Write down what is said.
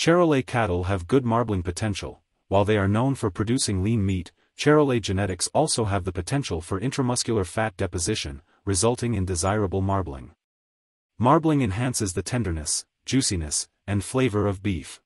Charolais cattle have good marbling potential, while they are known for producing lean meat, Charolais genetics also have the potential for intramuscular fat deposition, resulting in desirable marbling. Marbling enhances the tenderness, juiciness, and flavor of beef.